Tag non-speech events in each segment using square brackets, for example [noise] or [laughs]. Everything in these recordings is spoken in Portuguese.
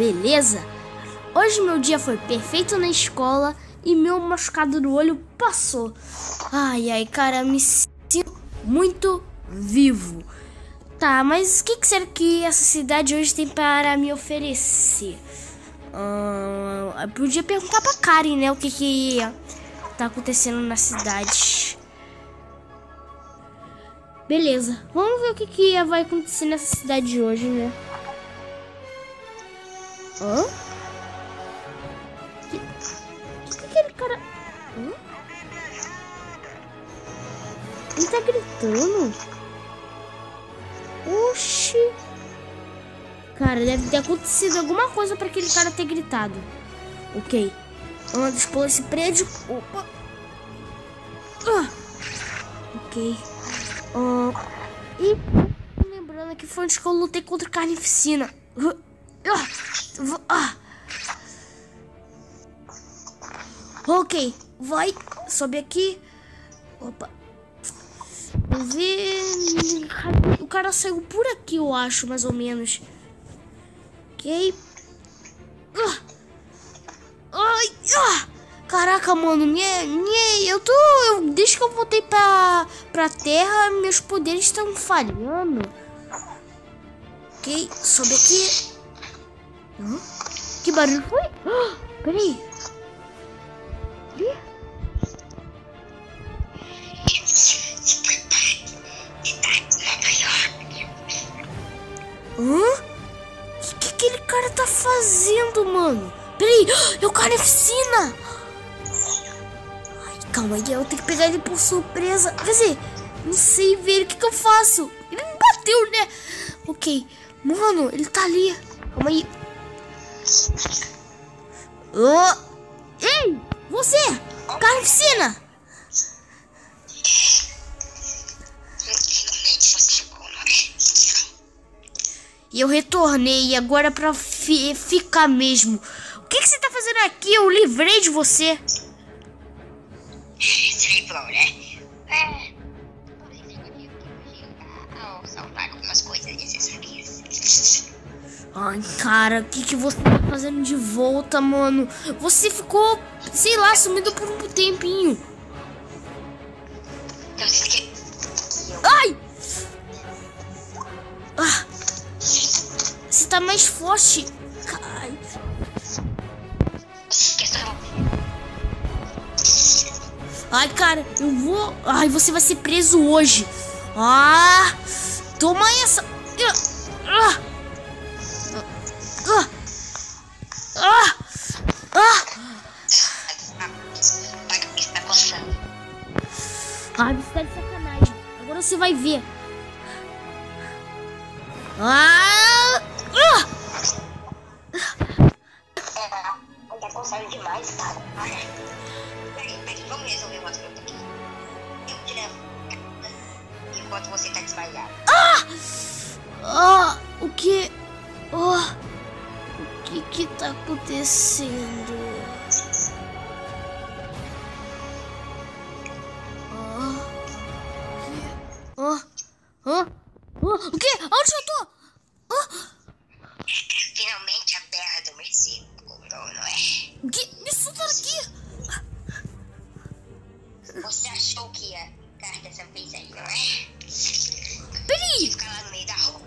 beleza? Hoje meu dia foi perfeito na escola e meu machucado no olho passou. Ai, ai, cara, me sinto muito vivo. Tá, mas o que, que será que essa cidade hoje tem para me oferecer? Uh, eu podia perguntar pra Karen, né, o que que tá acontecendo na cidade. Beleza, vamos ver o que que vai acontecer nessa cidade hoje, né? Hã? Que, que aquele cara... Hã? Ele tá gritando? Oxi. Cara, deve ter acontecido alguma coisa para aquele cara ter gritado. Ok. Vamos expor esse prédio. Opa. Ah. Ok. Uh. E lembrando que foi onde que eu lutei contra carnificina. Uh. Ah. Ok, vai, sobe aqui. Opa. O cara saiu por aqui, eu acho, mais ou menos. Ok. Ah. Ah. Caraca, mano, minha, eu tô. Desde que eu voltei pra, pra terra, meus poderes estão falhando. Ok, sobe aqui. Hã? Que barulho foi? Ah, [gasps] peraí. Hã? O que, que aquele cara tá fazendo, mano? Peraí, [gasps] é o carnificina! Ai, calma aí, eu tenho que pegar ele por surpresa. Quer dizer, não sei, velho, o que, que eu faço? Ele me bateu, né? Ok, mano, ele tá ali. Calma aí. Oh. Ei, você! Carnificina! E eu retornei agora pra fi ficar mesmo. O que, que você tá fazendo aqui? Eu livrei de você. Você Ai, cara, o que, que você tá fazendo de volta, mano? Você ficou, sei lá, sumido por um tempinho. Ai! Ah! Você tá mais forte. Ai. Ai, cara, eu vou... Ai, você vai ser preso hoje. Ah! Toma essa... Ah! Ai, você tá de sacanagem. Agora você vai ver. Ah! Ah! Tá coçando demais, cara. Vamos resolver o assunto aqui. Eu te levo. Enquanto você tá desmaiado. Ah! Ah! O que? Oh! O que que tá acontecendo? Achou que ia ficar dessa vez aí, não é? Peraí! Ficar lá no meio da rua.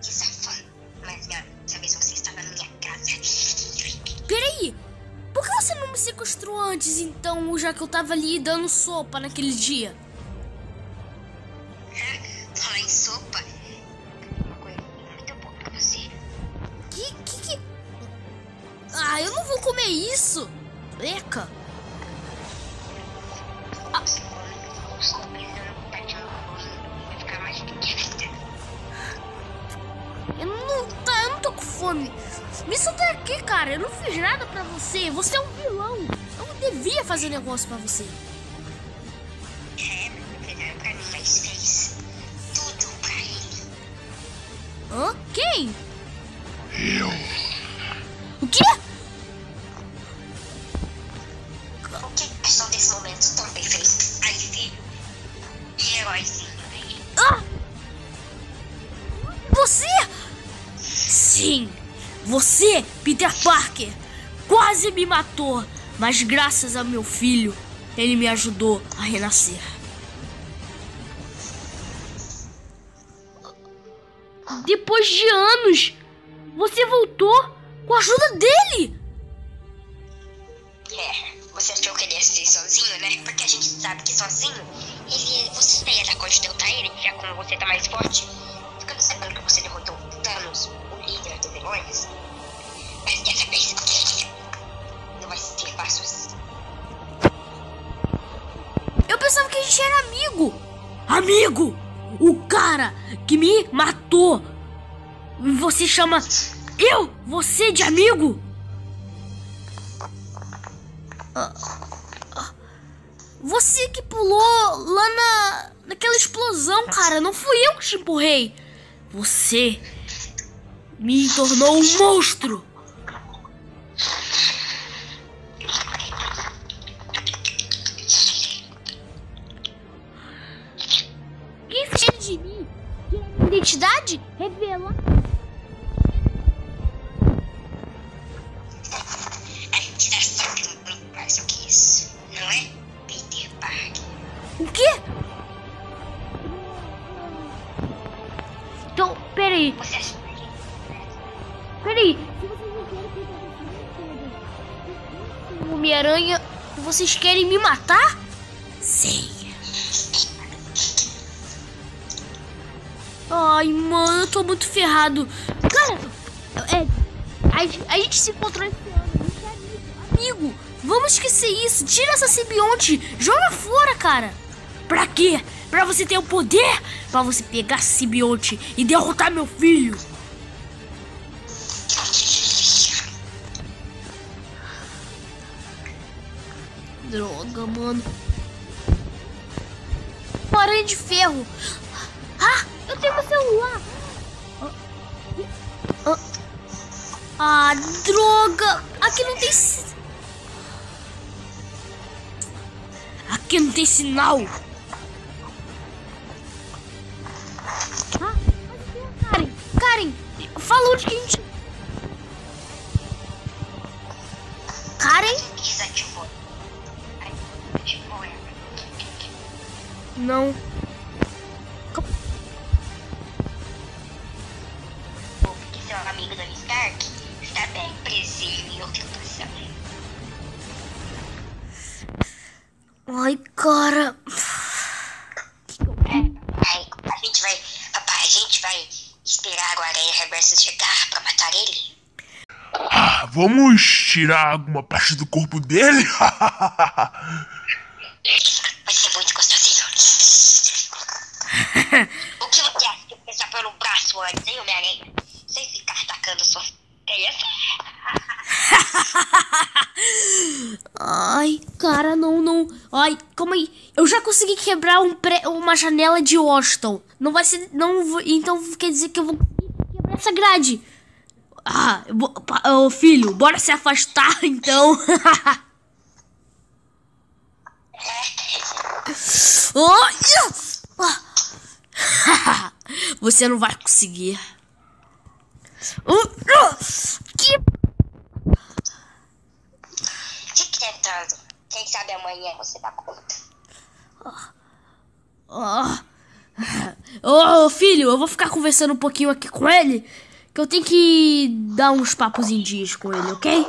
Que safado. Mas não, dessa vez você estava na minha casa. Peraí! Por que você não me sequestrou antes, então, já que eu tava ali dando sopa naquele dia? Falar em sopa. Uma coisa muito boa pra você. Que, que, que... Ah, eu não vou comer isso! Eca! Daqui, cara. Eu não fiz nada pra você. Você é um vilão. Eu não devia fazer negócio pra você. É, mas não fez nada pra mim, mas fez tudo pra ele. Hã? Quem? Eu. O quê? O que são desses momentos tão perfeitos? Ai, filho. E heróizinho, né? Ah! Você? Sim, você Peter Parker, quase me matou, mas graças ao meu filho, ele me ajudou a renascer. Depois de anos, você voltou com a ajuda dele. É, você achou que ele ia ser sozinho, né? Porque a gente sabe que sozinho ele, você ia dar conta de derrotar ele, já como você tá mais forte. Ficando sabendo que você derrotou Thanos, Mas dessa vez não vai ser fácil assim. Eu pensava que a gente era amigo. Amigo! O cara que me matou. Você chama eu, você de amigo? Você que pulou lá na, naquela explosão, cara. Não fui eu que te empurrei. Você me tornou um monstro. Quem fez de mim? Tirar minha identidade? Revelar? Peraí. Se vocês não querem Homem-Aranha, vocês querem me matar? Sim. Ai, mano, eu tô muito ferrado. Cara, é, a, a gente se encontrou esse ano. É amigo. Vamos esquecer isso. Tira essa simbionte. Joga fora, cara. Pra quê? Pra você ter o poder? Pra você pegar simbionte e derrotar meu filho. Droga, mano. Uma de ferro. Ah, eu tenho meu celular. Ah, ah, droga. Aqui não tem... Aqui não tem sinal. Não. Porque seu amigo Tony Stark está bem preso em outra situação. Ai, cara. Papai, a gente vai. Papai, a gente vai esperar o Aranha Reverso chegar pra matar ele? Ah, vamos tirar alguma parte do corpo dele? [laughs] Vai ser muito gostosinho. O que você acha de pensar pelo braço antes, hein, Homem-Aranha? Sem ficar atacando suas teias. Ai, cara, não, não. Ai, calma aí. Eu já consegui quebrar um pré- uma janela de Washington. Não vai ser. Não, então quer dizer que eu vou conseguir quebrar essa grade. Ah, ô filho, bora se afastar [laughs] então. Oh, ia! [laughs] Você não vai conseguir. Oh, ah, que Fique tentando. Quem sabe amanhã você dá conta. Ô, filho, eu vou ficar conversando um pouquinho aqui com ele. Que eu tenho que dar uns papos em dias com ele, ok?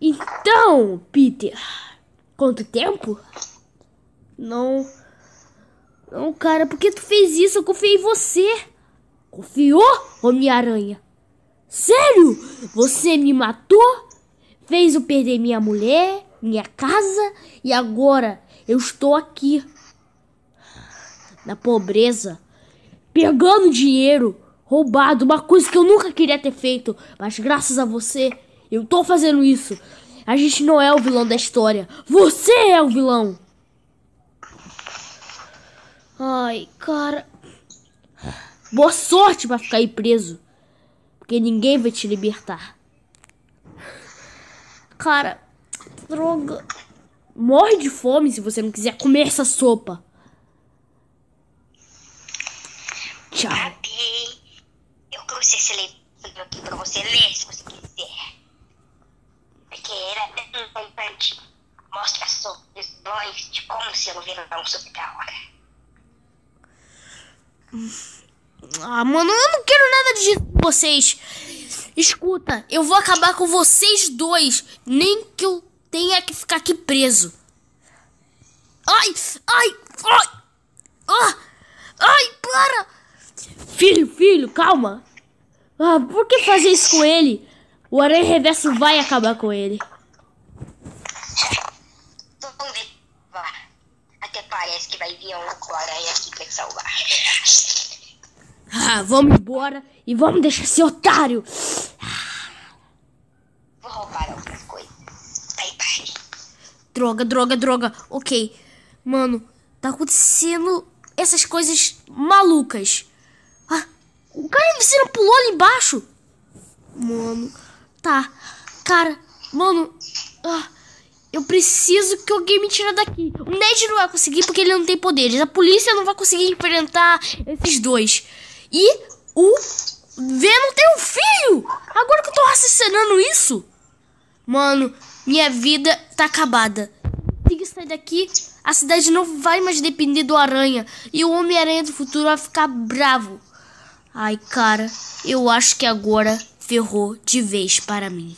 Então, Peter, quanto tempo? Não. Não, cara, por que tu fez isso? Eu confiei em você. Confiou, Homem-Aranha? Sério? Você me matou? Fez eu perder minha mulher, minha casa e agora eu estou aqui na pobreza, pegando dinheiro roubado, uma coisa que eu nunca queria ter feito, mas graças a você eu tô fazendo isso. A gente não é o vilão da história, você é o vilão. Ai, cara. Boa sorte pra ficar aí preso, porque ninguém vai te libertar. Cara, droga. Morre de fome se você não quiser comer essa sopa. Tchau. Papi, esse livro aqui pra você ler, se você quiser. Porque ele é bem importante. Mostra as visões de como ser um vilão super da hora. Ah, mano, eu não quero nada de vocês. Escuta, eu vou acabar com vocês dois. Nem que eu tenha que ficar aqui preso. Ai, ai, ai. Ah, ai, para. Filho, filho, calma. Ah, por que fazer isso com ele? O Aranha Reverso vai acabar com ele. Vamos ver. Até parece que vai vir um aranha aqui pra salvar. Ah, vamos embora e vamos deixar esse otário. Vou roubar outras coisas. Aí, pai. Droga, droga, droga. Ok. Mano, tá acontecendo essas coisas malucas. Ah, o cara você não pulou ali embaixo? Mano, tá. Cara, mano. Ah, eu preciso que alguém me tire daqui. O Ned não vai conseguir porque ele não tem poderes. A polícia não vai conseguir enfrentar esses dois. E o Venom tem um filho! Agora que eu tô raciocinando isso. Mano, minha vida tá acabada. Tem que sair daqui. A cidade não vai mais depender do Aranha. E o Homem-Aranha do futuro vai ficar bravo. Ai, cara, eu acho que agora ferrou de vez para mim.